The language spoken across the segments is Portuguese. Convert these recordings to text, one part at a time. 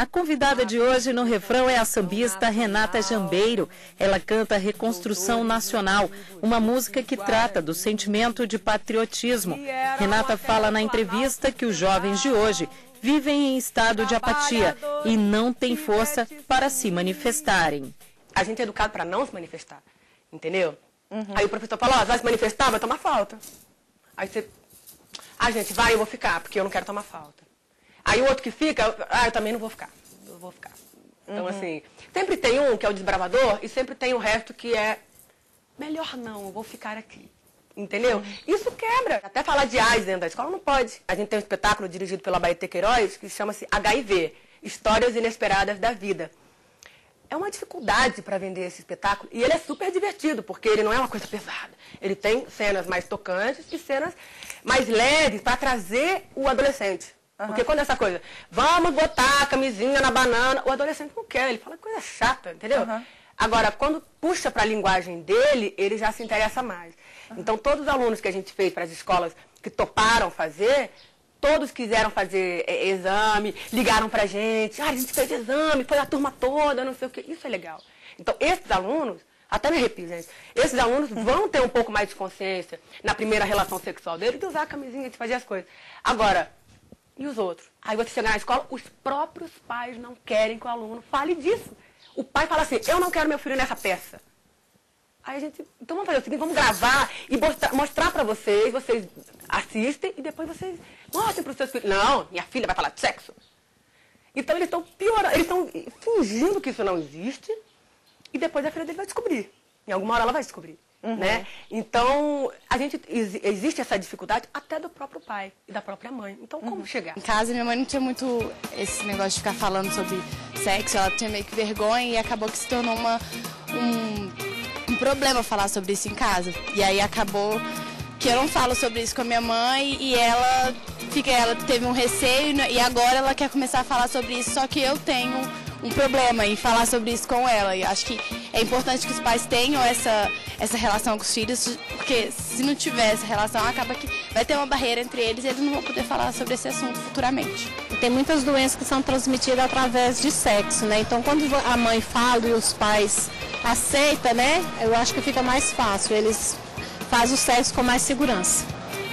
A convidada de hoje no refrão é a sambista Renata Jambeiro. Ela canta Reconstrução Nacional, uma música que trata do sentimento de patriotismo. Renata fala na entrevista que os jovens de hoje vivem em estado de apatia e não têm força para se manifestarem. A gente é educado para não se manifestar, entendeu? Uhum. Aí o professor fala, ó, vai se manifestar, vai tomar falta. Aí você, ah, gente, vai, eu vou ficar, porque eu não quero tomar falta. Aí o outro que fica, ah, eu também não vou ficar. Eu vou ficar. Então, uhum. assim, sempre tem um que é o desbravador e sempre tem o resto que é melhor não, eu vou ficar aqui. Entendeu? Uhum. Isso quebra. Até falar de AIDS dentro da escola não pode. A gente tem um espetáculo dirigido pela Baetê Queiroz que chama-se HIV, Histórias Inesperadas da Vida. É uma dificuldade para vender esse espetáculo e ele é super divertido, porque ele não é uma coisa pesada. Ele tem cenas mais tocantes e cenas mais leves para trazer o adolescente Uhum. Porque quando é essa coisa, vamos botar a camisinha na banana, o adolescente não quer, ele fala coisa chata, entendeu? Uhum. Agora, quando puxa para a linguagem dele, ele já se interessa mais. Uhum. Então, todos os alunos que a gente fez para as escolas que toparam fazer, todos quiseram fazer é, exame, ligaram para a gente, ah, a gente fez exame, foi a turma toda, não sei o quê. Isso é legal. Então, esses alunos, até me arrepio, gente, esses alunos vão ter um pouco mais de consciência na primeira relação sexual dele de usar a camisinha, de fazer as coisas. Agora, e os outros. Aí você chega na escola, os próprios pais não querem que o aluno fale disso. O pai fala assim, eu não quero meu filho nessa peça. Aí a gente, então vamos fazer o seguinte, vamos gravar e mostrar para vocês, vocês assistem e depois vocês mostrem para os seus filhos. Não, minha filha vai falar de sexo. Então eles estão piorando, eles estão fingindo que isso não existe e depois a filha dele vai descobrir. Em alguma hora ela vai descobrir. Uhum. Né? Então, a gente existe essa dificuldade até do próprio pai e da própria mãe. Então, como uhum. chegar? Em casa, minha mãe não tinha muito esse negócio de ficar falando sobre sexo, ela tinha meio que vergonha e acabou que se tornou uma, um, um problema falar sobre isso em casa. E aí acabou que eu não falo sobre isso com a minha mãe e ela fica, ela teve um receio e agora ela quer começar a falar sobre isso, só que eu tenho um problema em falar sobre isso com ela. E acho que é importante que os pais tenham essa, essa relação com os filhos, porque se não tiver essa relação, acaba que vai ter uma barreira entre eles e eles não vão poder falar sobre esse assunto futuramente. Tem muitas doenças que são transmitidas através de sexo, né? Então quando a mãe fala e os pais aceitam, né? Eu acho que fica mais fácil. Eles fazem o sexo com mais segurança.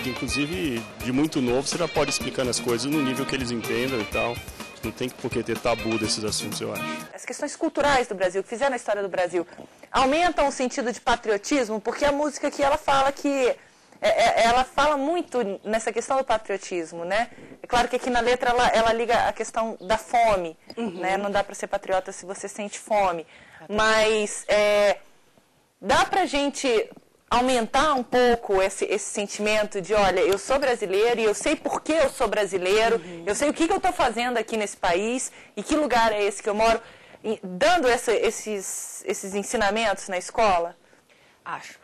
Inclusive, de muito novo, você já pode explicando as coisas no nível que eles entendam e tal. Não tem por que ter tabu desses assuntos, eu acho. As questões culturais do Brasil, que fizeram a história do Brasil, aumentam o sentido de patriotismo, porque a música aqui ela fala que é, é, ela fala muito nessa questão do patriotismo, né? É claro que aqui na letra ela, ela liga a questão da fome, uhum. né? Não dá para ser patriota se você sente fome, mas é, dá para gente aumentar um pouco esse, esse sentimento de, olha, eu sou brasileiro e eu sei por que eu sou brasileiro, uhum. eu sei o que, que eu estou fazendo aqui nesse país e que lugar é esse que eu moro, e, dando essa, esses, esses ensinamentos na escola? Acho.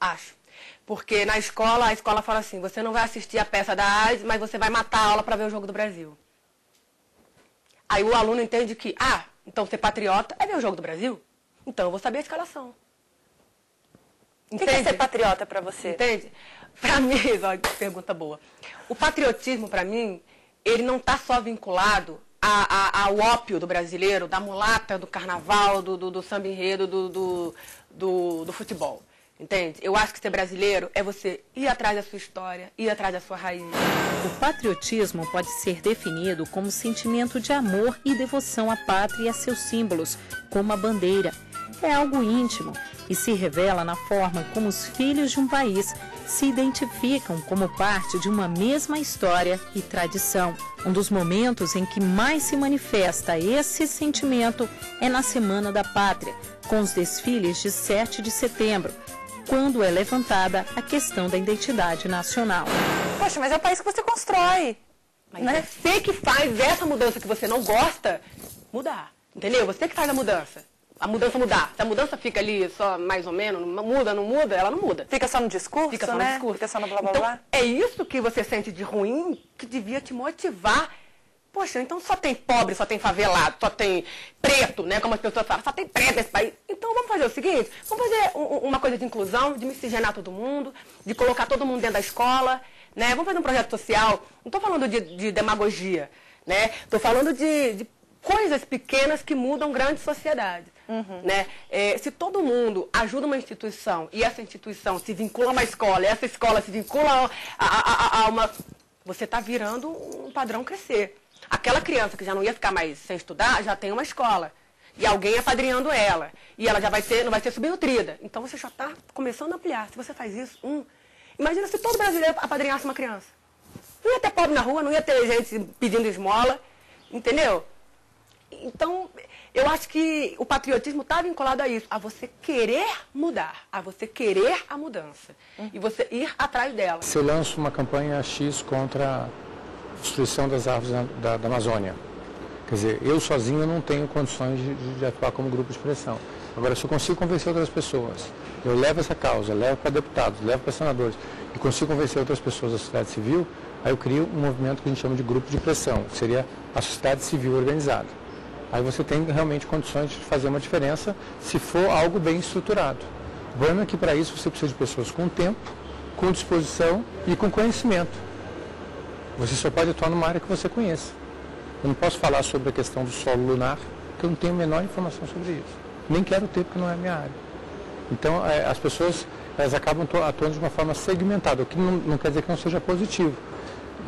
Acho. Porque na escola, a escola fala assim, você não vai assistir a peça da AIDS, mas você vai matar a aula para ver o jogo do Brasil. Aí o aluno entende que, ah, então ser patriota é ver o jogo do Brasil? Então eu vou saber a escalação. O que é ser patriota para você? Entende? Para mim, olha que pergunta boa. O patriotismo, para mim, ele não está só vinculado a, a, ao ópio do brasileiro, da mulata, do carnaval, do, do, do samba enredo, do, do, do, do futebol. Entende? Eu acho que ser brasileiro é você ir atrás da sua história, ir atrás da sua raiz. O patriotismo pode ser definido como sentimento de amor e devoção à pátria e a seus símbolos, como a bandeira. É algo íntimo e se revela na forma como os filhos de um país se identificam como parte de uma mesma história e tradição. Um dos momentos em que mais se manifesta esse sentimento é na Semana da Pátria, com os desfiles de 7 de setembro, quando é levantada a questão da identidade nacional. Poxa, mas é o país que você constrói. Mas né? é você que faz essa mudança que você não gosta mudar. Entendeu? Você que faz a mudança a mudança mudar. Se a mudança fica ali só mais ou menos, muda, não muda, ela não muda. Fica só no discurso, Fica só né? no discurso. Fica só no blá blá então, blá. É isso que você sente de ruim que devia te motivar. Poxa, então só tem pobre, só tem favelado, só tem preto, né? Como as pessoas falam, só tem preto nesse país. Então vamos fazer o seguinte, vamos fazer um, uma coisa de inclusão, de miscigenar todo mundo, de colocar todo mundo dentro da escola, né? Vamos fazer um projeto social. Não estou falando de, de, demagogia, né? Estou falando de, de coisas pequenas que mudam grandes sociedades. Uhum. Né? É, se todo mundo ajuda uma instituição e essa instituição se vincula a uma escola, e essa escola se vincula a, a, a, a uma. Você está virando um padrão crescer. Aquela criança que já não ia ficar mais sem estudar, já tem uma escola. E alguém apadrinhando ela. E ela já vai ser, não vai ser subnutrida. Então você já está começando a ampliar. Se você faz isso, um. Imagina se todo brasileiro apadrinhasse uma criança. Não ia ter pobre na rua, não ia ter gente pedindo esmola. Entendeu? Então, eu acho que o patriotismo está vinculado a isso, a você querer mudar, a você querer a mudança e você ir atrás dela. Eu lanço uma campanha X contra a destruição das árvores da, da Amazônia, quer dizer, eu sozinho não tenho condições de, de atuar como grupo de pressão. Agora, se eu consigo convencer outras pessoas, eu levo essa causa, levo para deputados, levo para senadores, e consigo convencer outras pessoas da sociedade civil, aí eu crio um movimento que a gente chama de grupo de pressão, que seria a sociedade civil organizada. Aí você tem realmente condições de fazer uma diferença se for algo bem estruturado. O problema é que para isso você precisa de pessoas com tempo, com disposição e com conhecimento. Você só pode atuar numa área que você conheça. Eu não posso falar sobre a questão do solo lunar, porque eu não tenho a menor informação sobre isso. Nem quero ter, porque não é a minha área. Então, é, as pessoas elas acabam atuando de uma forma segmentada, o que não, não quer dizer que não seja positivo.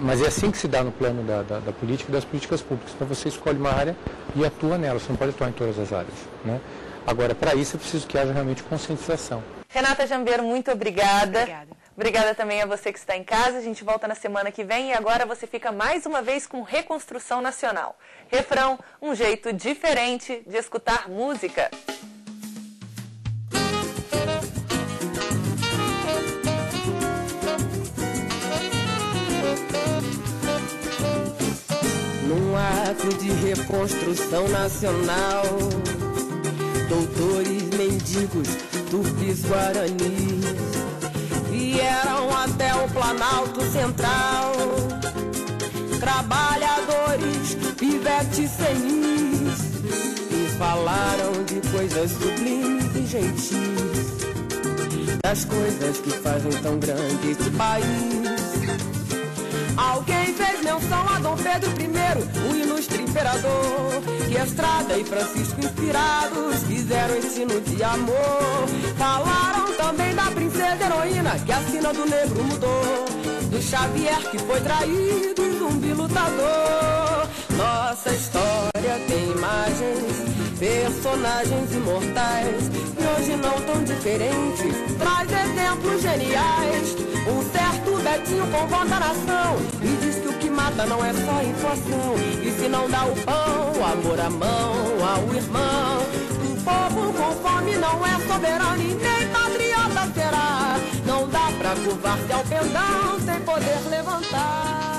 Mas é assim que se dá no plano da, da, da, política e das políticas públicas. Então você escolhe uma área e atua nela, você não pode atuar em todas as áreas. Né? Agora, para isso é preciso que haja realmente conscientização. Renata Jambeiro, muito obrigada. Obrigada. Obrigada também a você que está em casa. A gente volta na semana que vem e agora você fica mais uma vez com Reconstrução Nacional. Refrão, um jeito diferente de escutar música. De reconstrução nacional. Doutores, mendigos, tupis, guaranis vieram até o Planalto Central. Trabalhadores, pivetes senis e falaram de coisas sublimes e gentis, das coisas que fazem tão grande esse país. Alguém menção a Dom Pedro I, o ilustre imperador, que Estrada e Francisco inspirados fizeram ensino de amor. Falaram também da princesa heroína, que a sina do negro mudou, do Xavier que foi traído e zumbi lutador. Nossa história tem imagens, personagens imortais, e hoje não tão diferentes, traz exemplos geniais. Um certo Betinho convoca a nação e diz que que mata não é só inflação. E se não dá o pão, amor à mão, ao irmão. O povo com fome não é soberano e nem patriota será. Não dá pra curvar-se ao pendão sem poder levantar.